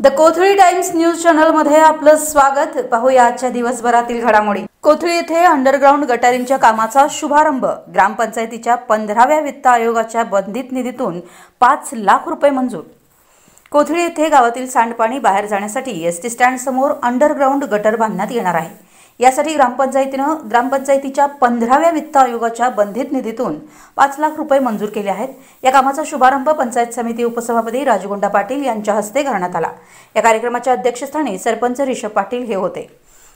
The Kothali Times news चॅनलमध्ये आपलं स्वागत. पाहूया आजच्या दिवसभरातील घडामोडी. कोथळी येथे अंडरग्राऊंड गटारींच्या कामाचा शुभारंभ. ग्रामपंचायतीच्या पंधराव्या वित्त आयोगाच्या बंधित निधीतून पाच लाख रुपये मंजूर. कोथळी येथे गावातील सांडपाणी बाहेर जाण्यासाठी एसटी स्टँड समोर अंडरग्राऊंड गटर बांधण्यात येणार आहे. यासाठी ग्रामपंचायतीनं ग्रामपंचायतीच्या पंधराव्या वित्त आयोगाच्या बंधित निधीतून पाच लाख रुपये मंजूर केले आहेत. या कामाचा शुभारंभ पंचायत समिती उपसभापती राजगोंडा पाटील यांच्या हस्ते करण्यात आला. या कार्यक्रमाच्या अध्यक्षस्थानी सरपंच रिषभ पाटील हे होते.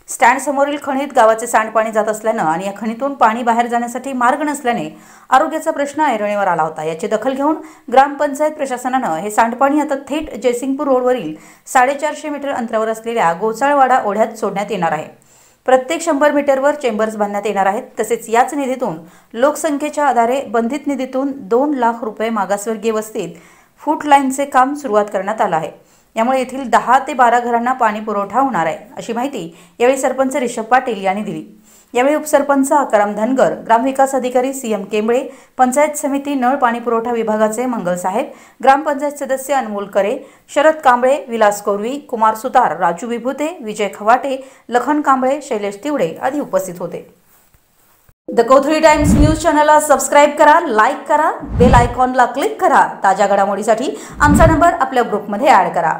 स्टँड समोरील खणीत गावाचे सांडपाणी जात असल्यानं आणि या खणीतून पाणी बाहेर जाण्यासाठी मार्ग नसल्याने आरोग्याचा प्रश्न ऐरणीवर आला होता. याची दखल घेऊन ग्रामपंचायत प्रशासनानं हे सांडपाणी आता थेट जयसिंगपूर रोडवरील साडेचारशे मीटर अंतरावर असलेल्या गोसाळवाडा ओढ्यात सोडण्यात येणार आहे. प्रत्येक शंभर मीटरवर चेंबर्स बांधण्यात येणार आहेत. तसेच याच निधीतून लोकसंख्येच्या आधारे बंधित निधीतून दोन लाख रुपये मागासवर्गीय वस्तीत फूट लाईनचे काम सुरुवात करण्यात आलं आहे. यामुळे येथील दहा ते बारा घरांना पाणी पुरवठा होणार आहे अशी माहिती यावेळी सरपंच रिषभ पाटील यांनी दिली. यावेळी उपसरपंच अकराम धनगर ग्रामविकास अधिकारी सी एम केंबळे पंचायत समिती नळ पाणी पुरवठा विभागाचे मंगलसाहेब ग्रामपंचायत सदस्य अनमोल करे शरद कांबळे विलास कोरवी कुमार सुतार राजू विभूते विजय खवाटे लखन कांबळे शैलेश तिवडे आदी उपस्थित होते. द कोथळी टाइम्स न्यूज चॅनलला सबस्क्राईब करा लाईक करा बेल आयकॉनला क्लिक करा. ताज्या घडामोडीसाठी आमचा नंबर आपल्या ग्रुपमध्ये ॲड करा.